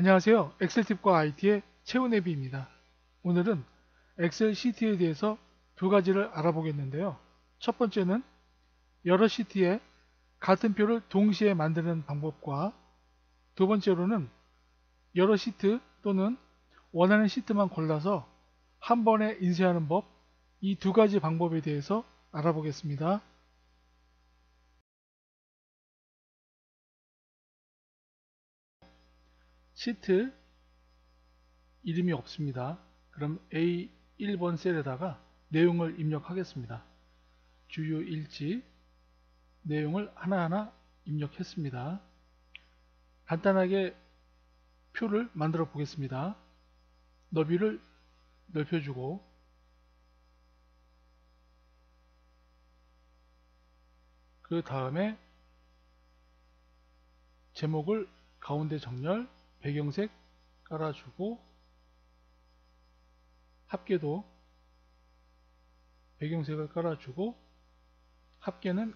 안녕하세요. 엑셀팁과 IT의 최은혜비입니다. 오늘은 엑셀 시트에 대해서 두 가지를 알아보겠는데요. 첫 번째는 여러 시트에 같은 표를 동시에 만드는 방법과 두 번째로는 여러 시트 또는 원하는 시트만 골라서 한 번에 인쇄하는 법, 이 두 가지 방법에 대해서 알아보겠습니다. 시트 이름이 없습니다. 그럼 A1번 셀에다가 내용을 입력하겠습니다. 주요 일지 내용을 하나하나 입력했습니다. 간단하게 표를 만들어 보겠습니다. 너비를 넓혀주고 그 다음에 제목을 가운데 정렬 배경색 깔아주고 합계도 배경색을 깔아주고 합계는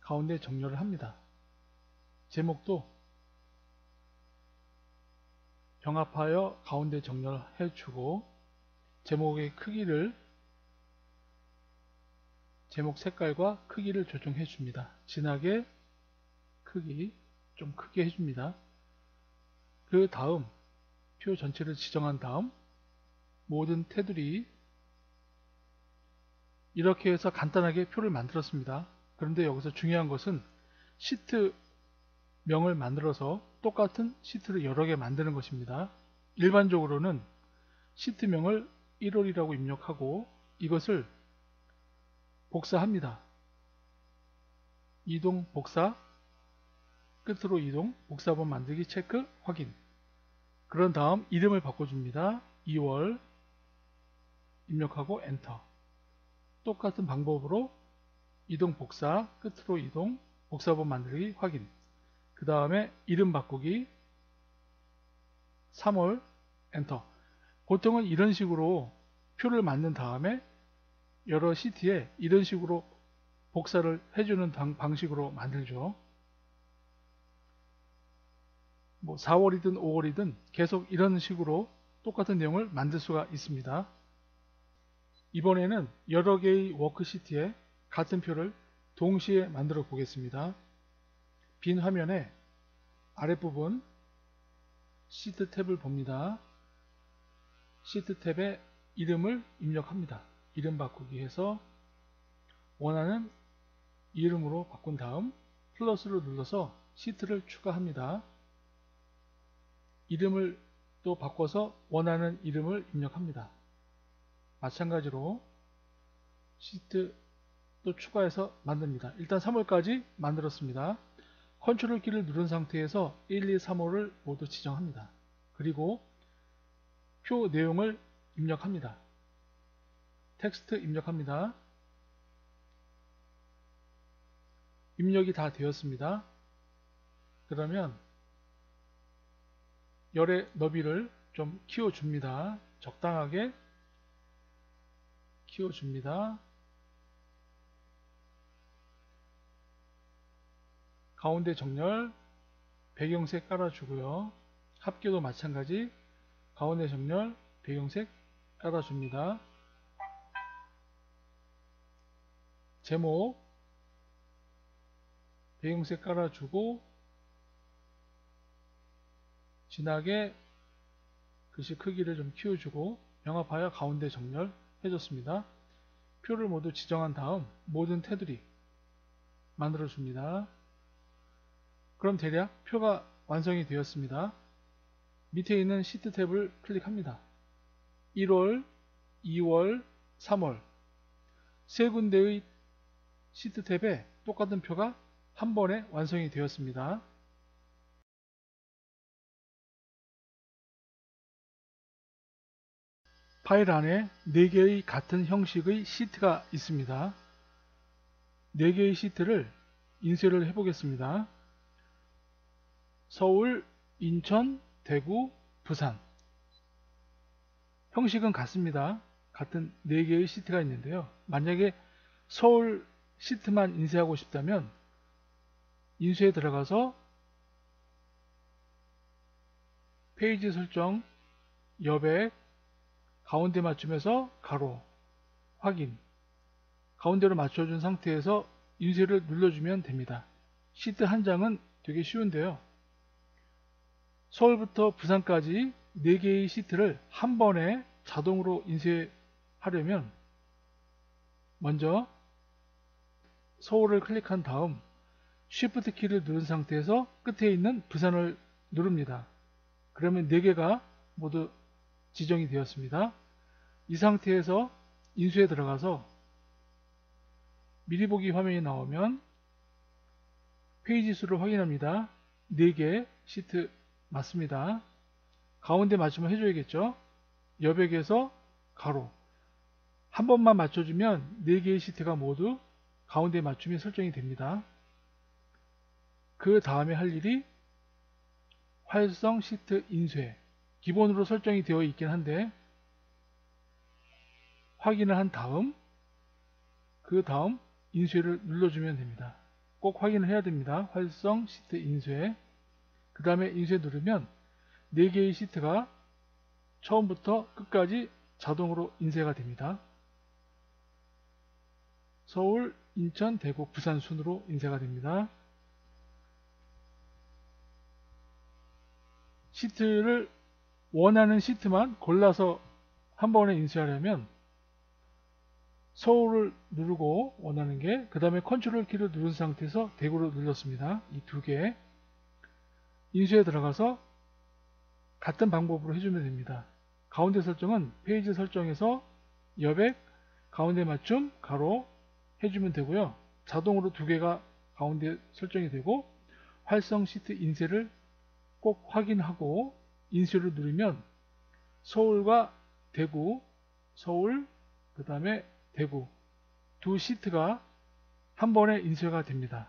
가운데 정렬을 합니다. 제목도 병합하여 가운데 정렬해주고 제목의 크기를 제목 색깔과 크기를 조정해 줍니다. 진하게 크기 좀 크게 해줍니다. 그 다음 표 전체를 지정한 다음 모든 테두리 이렇게 해서 간단하게 표를 만들었습니다. 그런데 여기서 중요한 것은 시트 명을 만들어서 똑같은 시트를 여러 개 만드는 것입니다. 일반적으로는 시트명을 1월이라고 입력하고 이것을 복사합니다. 이동 복사 끝으로 이동 복사본 만들기 체크 확인 그런 다음 이름을 바꿔줍니다. 2월. 입력하고 엔터. 똑같은 방법으로 이동 복사 끝으로 이동 복사본 만들기 확인. 그 다음에 이름 바꾸기. 3월 엔터. 보통은 이런 식으로 표를 만든 다음에 여러 시트에 이런 식으로 복사를 해주는 방식으로 만들죠. 뭐 4월이든 5월이든 계속 이런 식으로 똑같은 내용을 만들 수가 있습니다. 이번에는 여러 개의 워크시트에 같은 표를 동시에 만들어 보겠습니다. 빈 화면에 아랫부분 시트 탭을 봅니다. 시트 탭에 이름을 입력합니다. 이름 바꾸기 해서 원하는 이름으로 바꾼 다음 플러스를 눌러서 시트를 추가합니다. 이름을 또 바꿔서 원하는 이름을 입력합니다. 마찬가지로 시트 또 추가해서 만듭니다. 일단 3월까지 만들었습니다. 컨트롤 키를 누른 상태에서 1, 2, 3월을 모두 지정합니다. 그리고 표 내용을 입력합니다. 텍스트 입력합니다. 입력이 다 되었습니다. 그러면 열의 너비를 좀 키워줍니다. 적당하게 키워줍니다. 가운데 정렬 배경색 깔아주고요. 합계도 마찬가지 가운데 정렬 배경색 깔아줍니다. 제목 배경색 깔아주고 진하게 글씨 크기를 좀 키워주고 병합하여 가운데 정렬 해줬습니다. 표를 모두 지정한 다음 모든 테두리 만들어줍니다. 그럼 대략 표가 완성이 되었습니다. 밑에 있는 시트 탭을 클릭합니다. 1월, 2월, 3월 세 군데의 시트 탭에 똑같은 표가 한 번에 완성이 되었습니다. 파일 안에 4개의 같은 형식의 시트가 있습니다. 4개의 시트를 인쇄를 해 보겠습니다. 서울, 인천, 대구, 부산 형식은 같습니다. 같은 4개의 시트가 있는데요. 만약에 서울 시트만 인쇄하고 싶다면 인쇄에 들어가서 페이지 설정, 여백, 가운데 맞춤에서 가로, 확인. 가운데로 맞춰준 상태에서 인쇄를 눌러주면 됩니다. 시트 한 장은 되게 쉬운데요. 서울부터 부산까지 4개의 시트를 한 번에 자동으로 인쇄하려면 먼저 서울을 클릭한 다음 Shift 키를 누른 상태에서 끝에 있는 부산을 누릅니다. 그러면 4개가 모두 지정이 되었습니다. 이 상태에서 인수에 들어가서 미리 보기 화면이 나오면 페이지 수를 확인합니다. 4개 시트 맞습니다. 가운데 맞춤을 해줘야겠죠. 여백에서 가로 한 번만 맞춰주면 4개의 시트가 모두 가운데 맞춤이 설정이 됩니다. 그 다음에 할 일이 활성 시트 인쇄 기본으로 설정이 되어 있긴 한데 확인을 한 다음 그 다음 인쇄를 눌러주면 됩니다. 꼭 확인을 해야 됩니다. 활성 시트 인쇄 그 다음에 인쇄 누르면 4개의 시트가 처음부터 끝까지 자동으로 인쇄가 됩니다. 서울, 인천, 대구, 부산 순으로 인쇄가 됩니다. 시트를 원하는 시트만 골라서 한 번에 인쇄하려면 서울을 누르고 원하는 게 그 다음에 컨트롤 키를 누른 상태에서 대구를 눌렀습니다. 이 두 개 인쇄에 들어가서 같은 방법으로 해주면 됩니다. 가운데 설정은 페이지 설정에서 여백, 가운데 맞춤, 가로 해주면 되고요. 자동으로 두 개가 가운데 설정이 되고 활성 시트 인쇄를 꼭 확인하고 인쇄를 누르면 서울과 대구, 서울, 그 다음에 대구 두 시트가 한 번에 인쇄가 됩니다.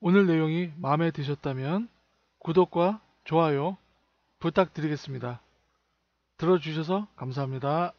오늘 내용이 마음에 드셨다면 구독과 좋아요 부탁드리겠습니다. 들어주셔서 감사합니다.